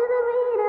to the rhythm,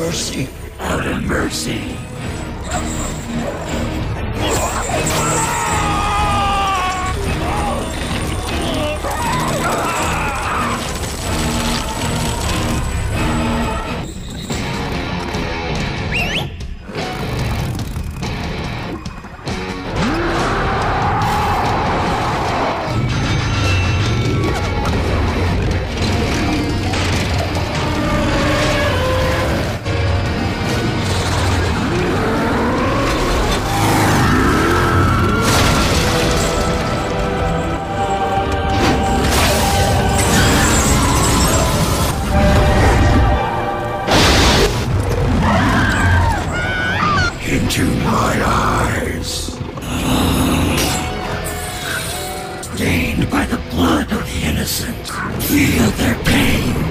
mercy. Out of mercy. Into my eyes. Stained by the blood of the innocent. Feel their pain.